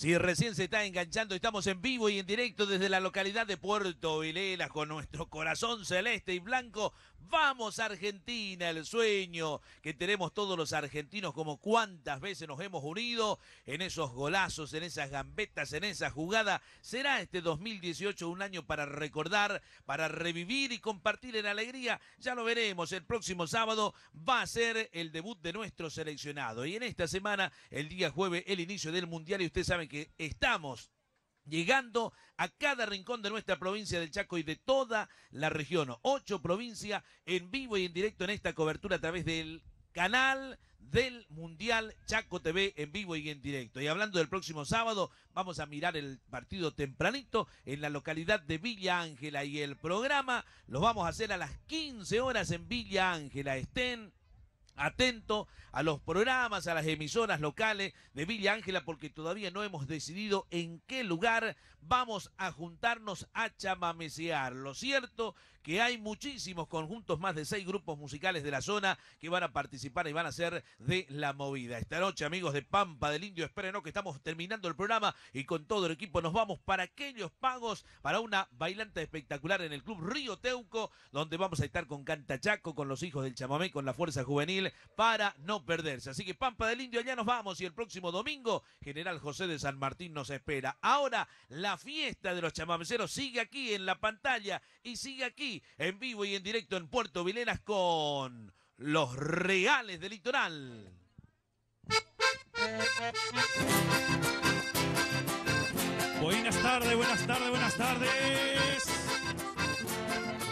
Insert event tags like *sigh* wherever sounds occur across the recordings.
Si recién se está enganchando, estamos en vivo y en directo desde la localidad de Puerto Vilela con nuestro corazón celeste y blanco. Vamos Argentina, el sueño que tenemos todos los argentinos como cuántas veces nos hemos unido en esos golazos, en esas gambetas, en esa jugada. Será este 2018 un año para recordar, para revivir y compartir en alegría. Ya lo veremos, el próximo sábado va a ser el debut de nuestro seleccionado. Y en esta semana, el día jueves, el inicio del Mundial y ustedes saben que estamos llegando a cada rincón de nuestra provincia del Chaco y de toda la región. Ocho provincias en vivo y en directo en esta cobertura a través del canal del Mundial Chaco TV en vivo y en directo. Y hablando del próximo sábado, vamos a mirar el partido tempranito en la localidad de Villa Ángela y el programa lo vamos a hacer a las 15 horas en Villa Ángela. Estén atento a los programas, a las emisoras locales de Villa Ángela, porque todavía no hemos decidido en qué lugar vamos a juntarnos a chamamecear. Lo cierto que hay muchísimos conjuntos, más de seis grupos musicales de la zona que van a participar y van a ser de la movida. Esta noche, amigos de Pampa del Indio, esperen que estamos terminando el programa y con todo el equipo nos vamos para aquellos pagos para una bailante espectacular en el Club Río Teuco, donde vamos a estar con Cantachaco, con los hijos del chamamé, con la Fuerza Juvenil, para no perderse. Así que Pampa del Indio, allá nos vamos y el próximo domingo, General José de San Martín nos espera. Ahora, la fiesta de los chamameceros sigue aquí en la pantalla y sigue aquí en vivo y en directo en Puerto Vilenas con los reales del litoral. Buenas tardes, buenas tardes, buenas tardes.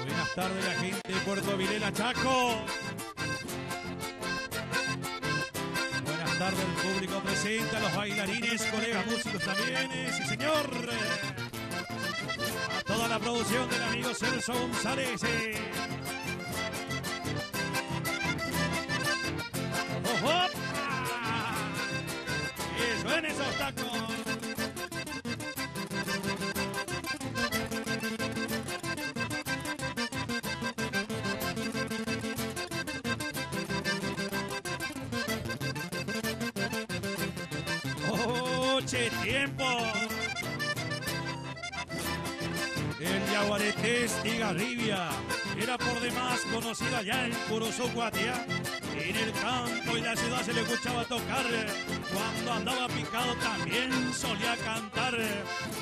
Buenas tardes la gente de Puerto Vilena, Chaco. Buenas tardes el público presente, a los bailarines, colegas músicos también, eh, sí señor. La producción del amigo Celso González. ¡Ojo! ¡Que suenen esos tacos! ¡Oche tiempo! Estigarribia era por demás conocida ya en Curuzú. En el campo y la ciudad se le escuchaba tocar. Cuando andaba picado también solía cantar.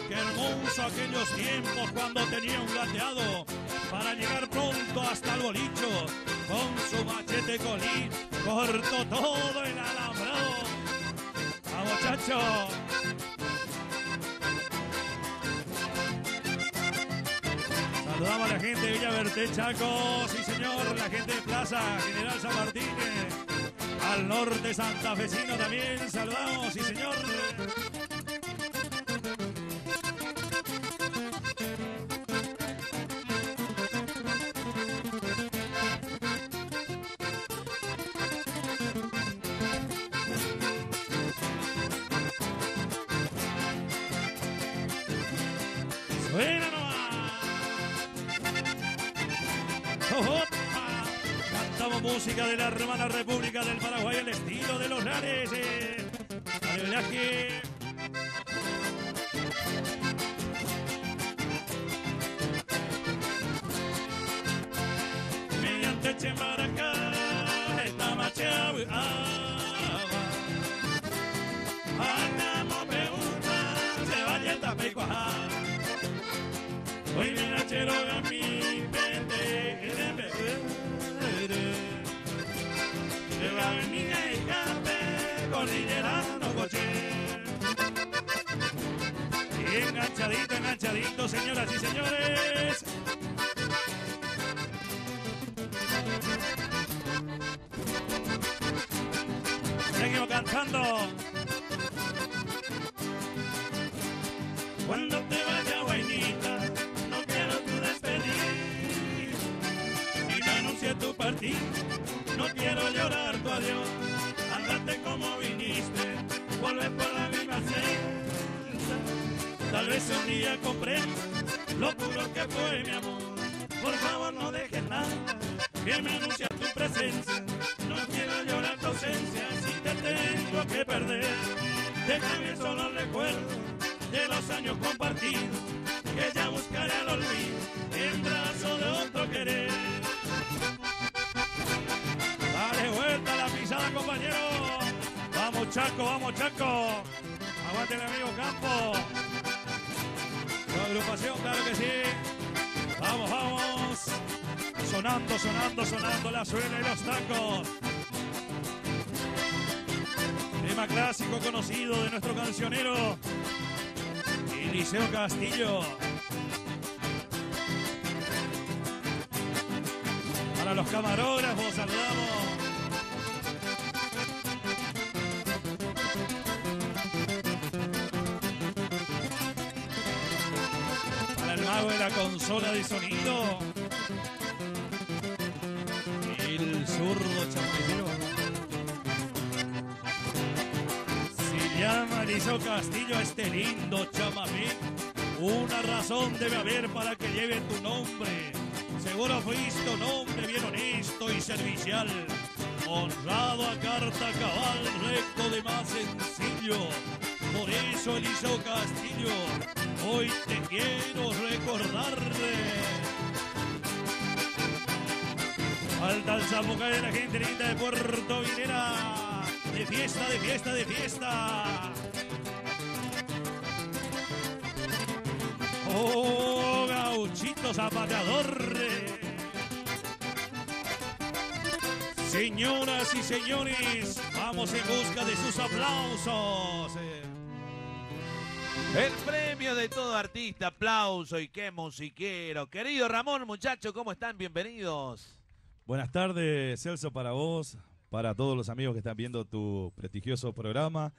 Qué hermoso aquellos tiempos cuando tenía un gateado para llegar pronto hasta el bolicho. Con su machete colín cortó todo el alambrado. ¡A muchacho! Saludamos a la gente de Villaverde, Chaco, sí señor, la gente de Plaza General San Martín, eh, al norte santafesino también, saludamos, sí señor. De la hermana República del Paraguay al estilo de los lares. eh. Velázquez. Mediante Chembaracá, esta machaba. Andamos pregunta, se vaya esta pecuajá. Hoy viene a Cheroga mi no coche. Y enganchadito, enganchadito, señoras y señores. Seguimos cantando. Cuando te vaya, guainita, no quiero tu despedir. Y te anuncie tu partida, Día comprenda lo puro que fue mi amor. Por favor, no dejes nada que me anuncia tu presencia. No quiero llorar tu ausencia si te tengo que perder. déjame solo recuerdo de los años compartidos, que ya buscaré al olvido en brazo de otro querer. Dale vuelta a la pisada, compañero. Vamos, Chaco, vamos, Chaco. Aguante el amigo Campo. Claro que sí. Vamos, vamos. Sonando, sonando, sonando la suela y los tacos. Tema clásico conocido de nuestro cancionero. Eliseo Castillo. Para los camarógrafos, saludamos. Consola de sonido. El zurdo champecero. Se llama Eliseo Castillo este lindo chamamé. Una razón debe haber para que lleve tu nombre. Seguro fuiste un hombre bien honesto y servicial. Honrado a carta cabal, recto de más sencillo. Por eso, Eliseo Castillo, hoy te quiero recordar. Falta el zapuca de la gente linda de Puerto Vinera. De fiesta, de fiesta, de fiesta. Oh, gauchito zapateador. Señoras y señores, vamos en busca de sus aplausos. El premio de todo artista, aplauso y qué musiquero. Querido Ramón, muchachos, ¿cómo están? Bienvenidos. Buenas tardes, Celso, para vos, para todos los amigos que están viendo tu prestigioso programa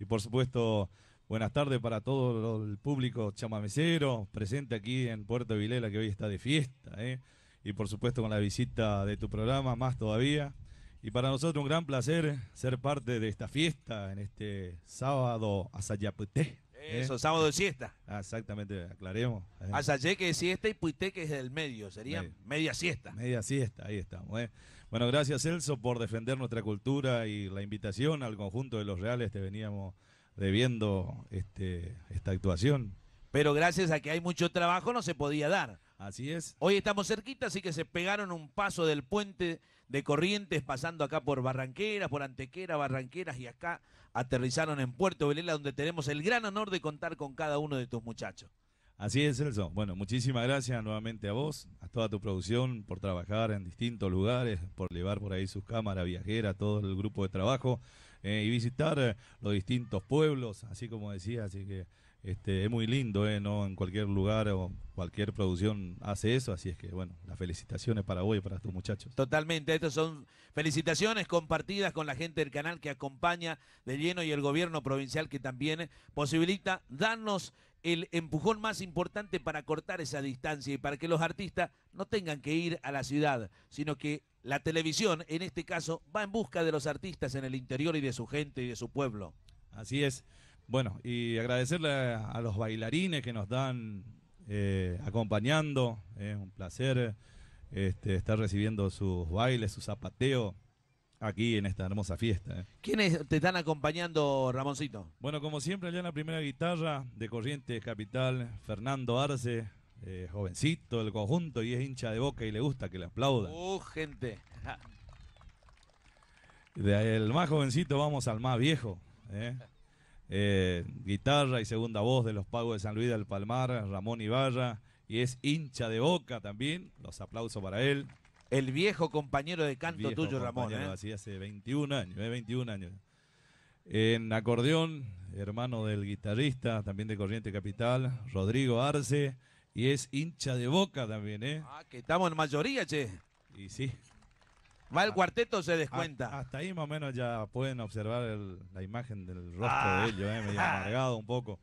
y por supuesto buenas tardes para todo el público chamamecero presente aquí en Puerto Vilela que hoy está de fiesta ¿eh? y por supuesto con la visita de tu programa más todavía y para nosotros un gran placer ser parte de esta fiesta en este sábado Asayaputé. ¿eh? Eso, sábado de siesta. Ah, exactamente, aclaremos. ¿eh? Asayé que es siesta y Puité que es del medio, sería media siesta. Media siesta, ahí estamos. ¿eh? Bueno, gracias Celso por defender nuestra cultura y la invitación al conjunto de los reales. Te veníamos debiendo este, esta actuación. Pero gracias a que hay mucho trabajo no se podía dar. Así es. Hoy estamos cerquita, así que se pegaron un paso del puente de Corrientes, pasando acá por Barranqueras, por Antequera, Barranqueras y acá aterrizaron en Puerto Velela, donde tenemos el gran honor de contar con cada uno de tus muchachos. Así es, Celso. Bueno, muchísimas gracias nuevamente a vos, a toda tu producción, por trabajar en distintos lugares, por llevar por ahí sus cámaras viajeras, todo el grupo de trabajo eh, y visitar eh, los distintos pueblos, así como decía, así que este, es muy lindo, eh, ¿no? En cualquier lugar o cualquier producción hace eso, así es que, bueno, las felicitaciones para vos y para tus muchachos. Totalmente, estas son felicitaciones compartidas con la gente del canal que acompaña de lleno y el gobierno provincial que también posibilita darnos el empujón más importante para cortar esa distancia y para que los artistas no tengan que ir a la ciudad, sino que la televisión, en este caso, va en busca de los artistas en el interior y de su gente y de su pueblo. Así es. Bueno, y agradecerle a, los bailarines que nos dan eh, acompañando. Es un placer este, estar recibiendo sus bailes, su zapateo aquí en esta hermosa fiesta. eh. ¿Quiénes te están acompañando, Ramoncito? Bueno, como siempre, allá en la primera guitarra de Corrientes Capital, Fernando Arce, eh, jovencito del conjunto y es hincha de boca y le gusta que le aplaudan. Uh, gente. Del más jovencito vamos al más viejo. ¿eh? Eh, guitarra y segunda voz de los Pagos de San Luis del Palmar, Ramón Ibarra. Y es hincha de boca también. Los aplausos para él. El viejo compañero de canto tuyo, Ramón. ¿eh? Así hace 21 años, eh, 21 años. En acordeón, hermano del guitarrista, también de Corriente Capital, Rodrigo Arce. Y es hincha de boca también, ¿eh? Ah, que estamos en mayoría, che. Y sí, Va el Ah, cuarteto, se A- descuenta. hasta ahí más o menos ya pueden observar el- la imagen del rostro Ah. de ellos, eh, medio *laughs* amargado un poco.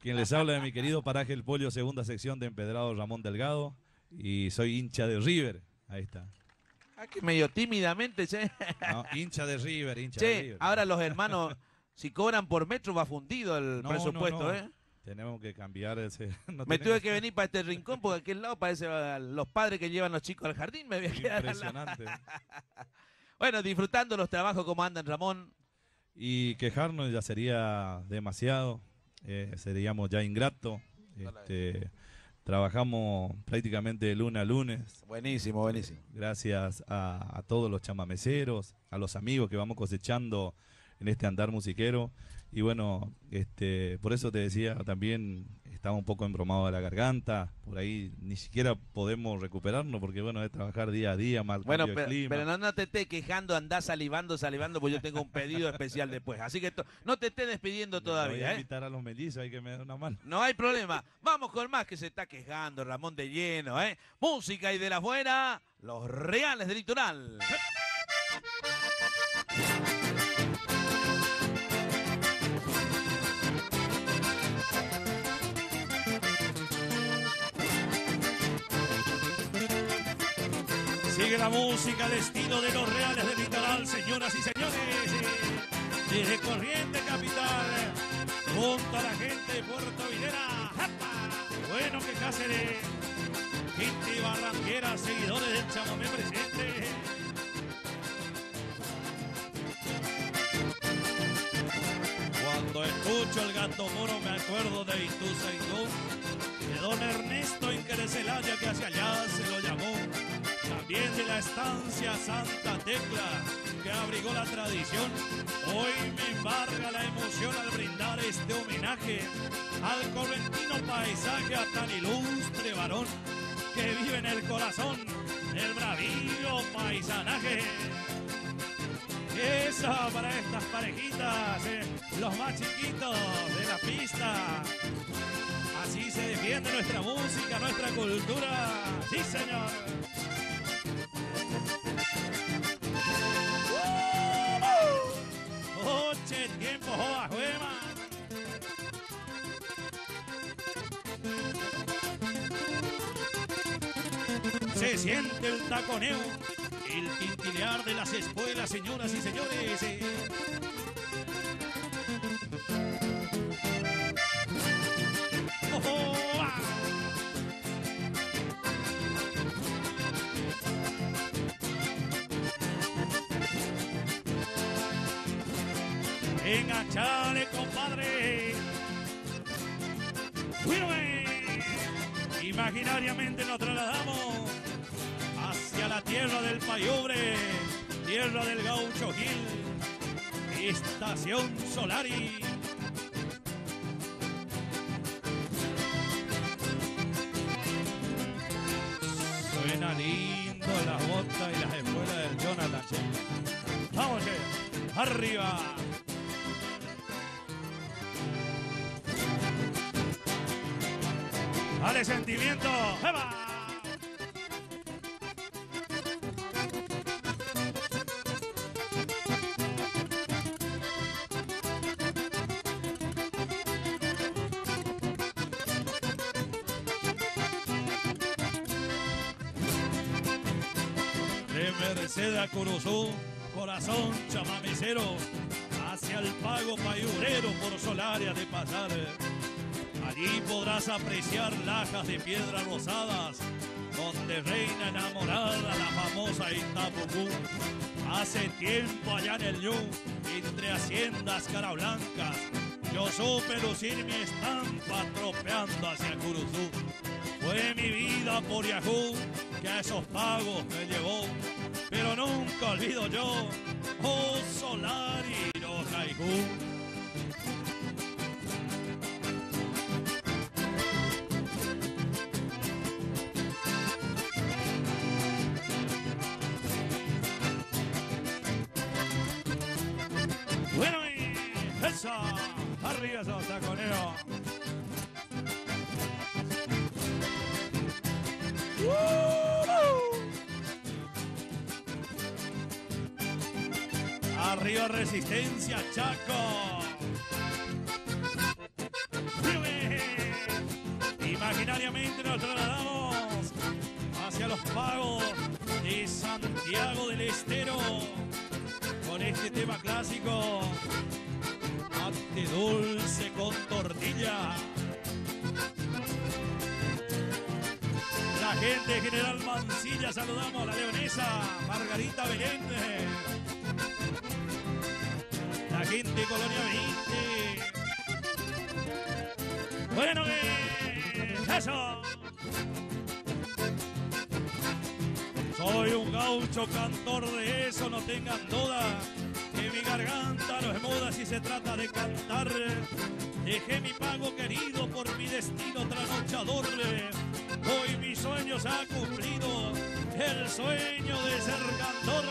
Quien les habla de mi querido paraje El Polio, segunda sección de Empedrado Ramón Delgado. Y soy hincha de River. Ahí está. Ah, que medio tímidamente, che. No, hincha de River, hincha de River. ahora los hermanos, si cobran por metro, va fundido el no, presupuesto, no. ¿eh? Tenemos que cambiar ese. *laughs* no Me tuve que venir para este rincón porque aquel lado parece los padres que llevan los chicos al jardín. Me voy a quedar. Impresionante. *laughs* Bueno, disfrutando los trabajos, como andan, Ramón? Y quejarnos ya sería demasiado, eh, seríamos ya ingratos. Este, trabajamos prácticamente de lunes a lunes. Buenísimo, buenísimo. Gracias a, a todos los chamameceros, a los amigos que vamos cosechando en este andar musiquero. Y bueno, este, por eso te decía también, estaba un poco embromado de la garganta, por ahí ni siquiera podemos recuperarnos porque bueno, es trabajar día a día, mal Bueno, pero, clima. pero no, no te estés quejando, andás salivando, salivando, pues yo tengo un pedido especial después. Así que no te estés despidiendo Voy a todavía, ¿eh? invitar a los mellizos, hay que me den una mano. No hay problema. Vamos con más que se está quejando Ramón de lleno, ¿eh? Música y de la buena, los reales del litoral. Sigue la música al estilo de los reales del litoral, señoras y señores. Desde Corriente Capital, junto a la gente de Puerto Vilera. ¡Japa! Bueno que Cáceres, gente barranquera, seguidores del chamamé presente. Cuando escucho el gato moro me acuerdo de Ituza de don Ernesto Inquerecelaya que hacia allá se lo llamó. También de la estancia Santa Tecla que abrigó la tradición. Hoy me embarga la emoción al brindar este homenaje al correntino paisaje a tan ilustre varón que vive en el corazón del bravío paisanaje. Esa para estas parejitas, eh, los más chiquitos de la pista. Así se defiende nuestra música, nuestra cultura. Sí, señor. Siente el taconeo, el tintilear de las espuelas, señoras y señores. ¡Oh, chale, compadre. ¡Cuídame! Imaginariamente nos trasladamos la tierra del Payobre, tierra del Gaucho Gil, estación Solari. Suena lindo las botas y las espuelas del Jonathan. Vamos, che. arriba. Dale sentimiento. ¡Eva! De Merced a Curuzú, corazón chamamecero, hacia el pago payurero por Solaria de pasar. Allí podrás apreciar lajas de piedras rosadas, donde reina enamorada la famosa Itapucú. Hace tiempo allá en el Ñu, entre haciendas cara blancas, yo supe lucir mi estampa tropeando hacia Curuzú. Fue mi vida por Yahoo que a esos pagos me llevó, pero nunca olvido yo, oh Solari no Haiku. Arriba esos taconeros. Arriba Resistencia, Chaco. Imaginariamente nos trasladamos hacia los pagos de Santiago del Estero con este tema clásico. Ate dulce con tortilla. La gente General Mancilla, saludamos a la leonesa Margarita Belén. Colonia 20. Bueno, que eso. Soy un gaucho cantor de eso, no tengan duda. Que mi garganta no es muda si se trata de cantar. Dejé mi pago querido por mi destino trasnochador. Hoy mi sueño se ha cumplido, el sueño de ser cantor.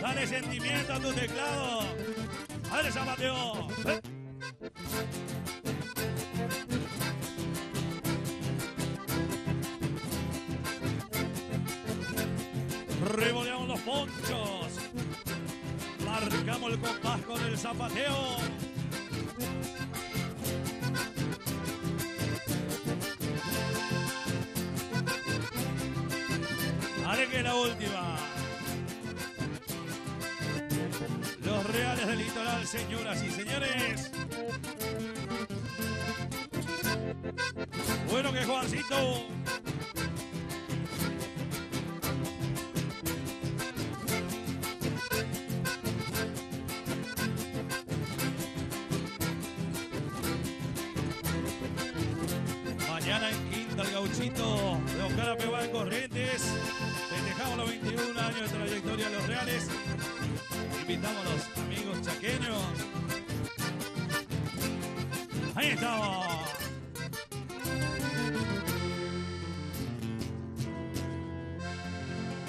Dale sentimiento a tu teclado. ¡Dale, Zapateo! ¿Eh? Revoleamos los ponchos. Marcamos el compás con el zapateo. Señoras y señores. Bueno que Juancito. Mañana en Quinta el gauchito de Oscar Apegua en Corrientes. Festejamos los 21 años de trayectoria de los Reales. Invitamos a los amigos Ahí estamos.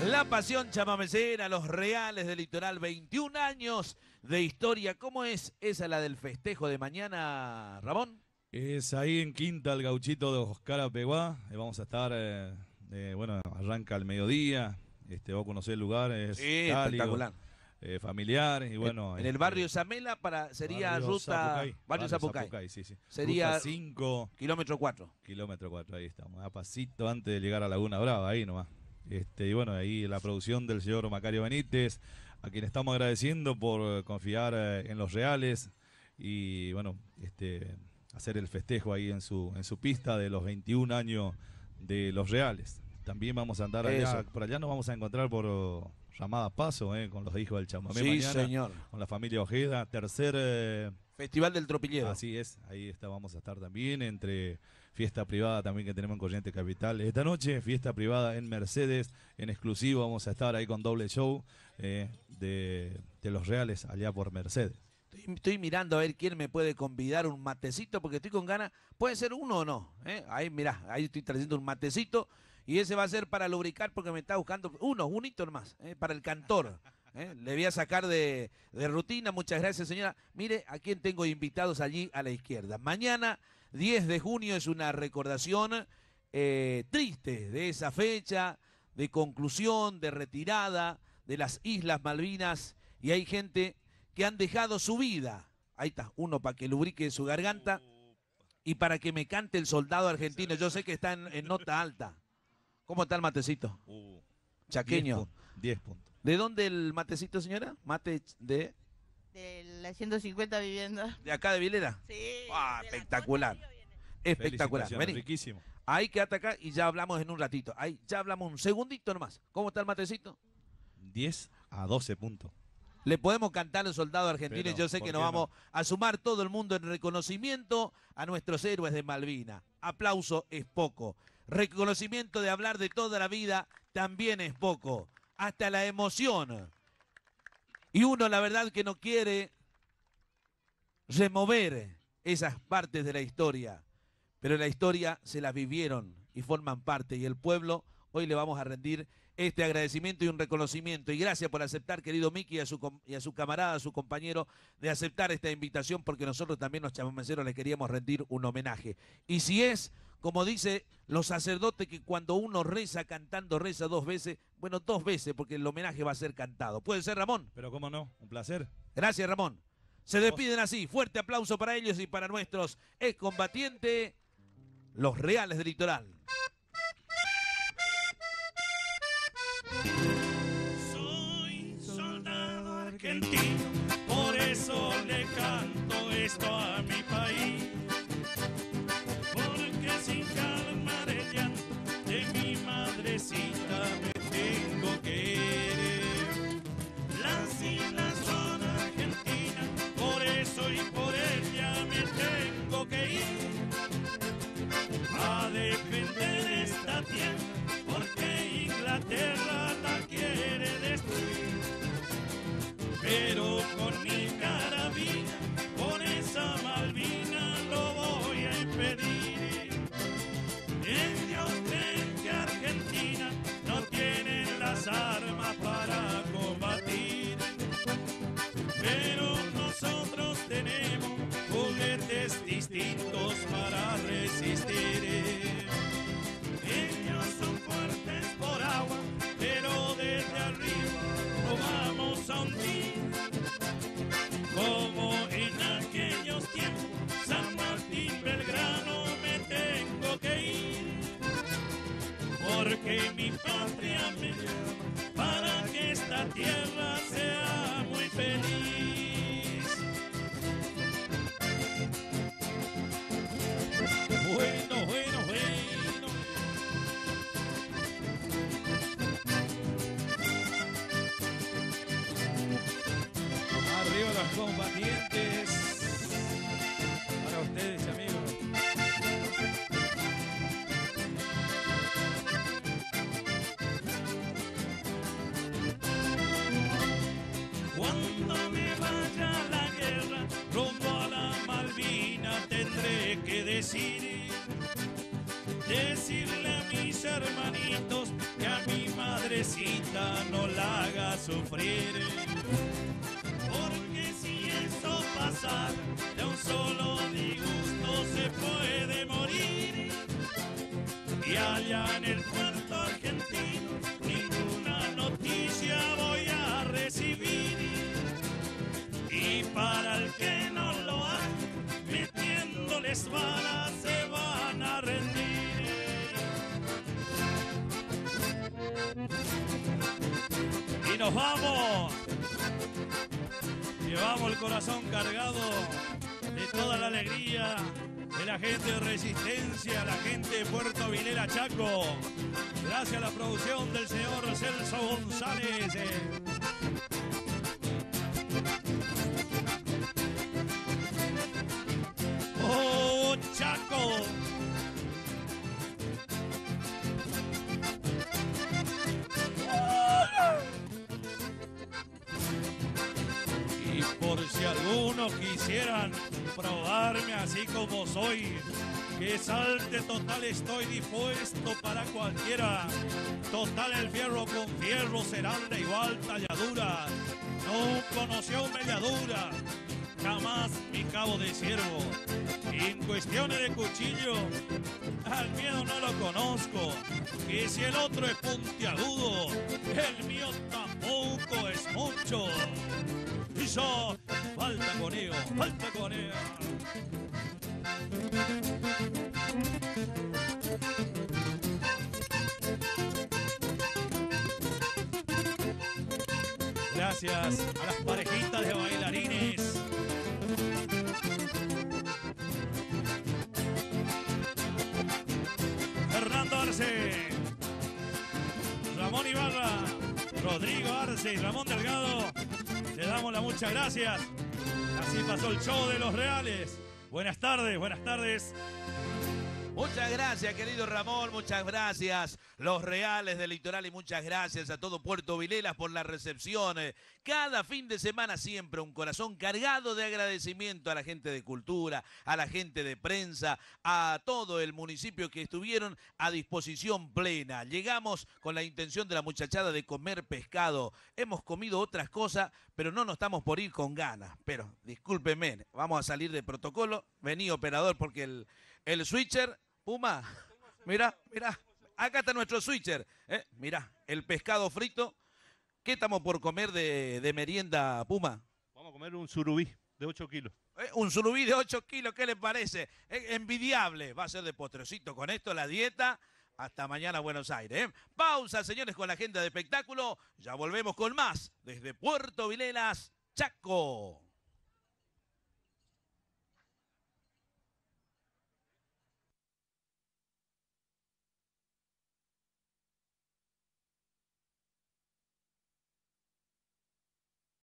La pasión chamamecera, los reales del litoral, 21 años de historia. ¿Cómo es esa la del festejo de mañana, Ramón? Es ahí en Quinta el gauchito de Oscar Apeguá. Eh, vamos a estar, eh, eh, bueno, arranca al mediodía. Este, va a conocer el lugar, es Sí, espectacular. Eh, familiar y bueno. en el este, barrio Samela para sería barrio ruta Zapucay, barrio Zapucay. sí, sí. Sería- 5, kilómetro 4. kilómetro 4, ahí estamos. A pasito antes de llegar a Laguna Brava, ahí nomás. Este, y bueno, ahí la producción del señor Macario Benítez, a quien estamos agradeciendo por confiar eh, en los reales y bueno, este, hacer el festejo ahí en su, en su pista de los 21 años de los reales. También vamos a andar allá, por allá nos vamos a encontrar por llamada paso, eh, con los hijos del chamamé Sí, mañana, señor. con la familia Ojeda, tercer eh, Festival del Tropillero. Así es, ahí está, vamos a estar también entre fiesta privada también que tenemos en Corriente Capital. Esta noche, fiesta privada en Mercedes, en exclusivo, vamos a estar ahí con doble show eh, de, de los reales allá por Mercedes. Estoy, estoy mirando a ver quién me puede convidar un matecito porque estoy con ganas. Puede ser uno o no. ¿eh? Ahí, mirá, ahí estoy trayendo un matecito y ese va a ser para lubricar porque me está buscando uno, un hito nomás, ¿eh? para el cantor. ¿eh? Le voy a sacar de, rutina. Muchas gracias, señora. Mire a quién tengo invitados allí a la izquierda. Mañana, 10 de junio, es una recordación eh, triste de esa fecha, de conclusión, de retirada de las Islas Malvinas. Y hay gente que han dejado su vida. Ahí está, uno para que lubrique su garganta y para que me cante el soldado argentino. Yo sé que está en nota alta. ¿Cómo está el matecito? Chaqueño. 10 puntos. ¿De dónde el matecito, señora? Mate de, De las 150 viviendas. de acá de Vilera. Sí. Ah, espectacular. Espectacular. Vení. riquísimo. Ahí quédate acá y ya hablamos en un ratito. Ahí ya hablamos un segundito nomás. ¿Cómo está el matecito? 10 a 12 puntos. Le podemos cantar al soldado argentino Pero, y yo sé ¿por que nos no? vamos a sumar todo el mundo en reconocimiento a nuestros héroes de Malvina. Aplauso es poco. Reconocimiento de hablar de toda la vida también es poco. Hasta la emoción. Y uno la verdad que no quiere remover esas partes de la historia. Pero la historia se las vivieron y forman parte. Y el pueblo hoy le vamos a rendir este agradecimiento y un reconocimiento. Y gracias por aceptar, querido Miki, y a su, y a su camarada, a su compañero, de aceptar esta invitación, porque nosotros también los chamameceros le queríamos rendir un homenaje. Y si es, como dice los sacerdotes, que cuando uno reza cantando, reza dos veces, bueno, dos veces, porque el homenaje va a ser cantado. ¿Puede ser, Ramón? Pero cómo no, un placer. Gracias, Ramón. Se despiden así. Fuerte aplauso para ellos y para nuestros excombatientes, los reales del litoral. Soy soldado argentino, Porque mi patria sufrir. Porque si eso pasa, de un solo disgusto se puede morir. Y allá en el nos vamos. Llevamos el corazón cargado de toda la alegría de la gente de Resistencia, la gente de Puerto Vilera Chaco. Gracias a la producción del señor Celso González. Si algunos quisieran probarme así como soy, que salte total estoy dispuesto para cualquiera. Total el fierro con fierro serán de igual talladura. No conoció melladura, jamás mi cabo de ciervo. Y en cuestiones de cuchillo, al miedo no lo conozco. Y si el otro es puntiagudo, el mío tampoco es mucho. Y yo, falta con ello, falta con ello. Gracias a las parejitas Rodrigo Arce y Ramón Delgado. Le damos las muchas gracias. Así pasó el show de los reales. Buenas tardes, buenas tardes. Muchas gracias, querido Ramón, muchas gracias. Los Reales del Litoral y muchas gracias a todo Puerto Vilelas por la recepción. Cada fin de semana siempre un corazón cargado de agradecimiento a la gente de cultura, a la gente de prensa, a todo el municipio que estuvieron a disposición plena. Llegamos con la intención de la muchachada de comer pescado. Hemos comido otras cosas, pero no nos estamos por ir con ganas. Pero discúlpeme, vamos a salir de protocolo. Vení, operador, porque el, el switcher Puma, mira, mira, acá está nuestro switcher. ¿eh? Mira, el pescado frito. ¿Qué estamos por comer de, de merienda, Puma? Vamos a comer un surubí de 8 kilos. ¿Eh? Un surubí de 8 kilos, ¿qué le parece? Eh, envidiable. Va a ser de postrecito con esto la dieta. Hasta mañana, Buenos Aires. ¿eh? Pausa, señores, con la agenda de espectáculo. Ya volvemos con más desde Puerto Vilelas, Chaco.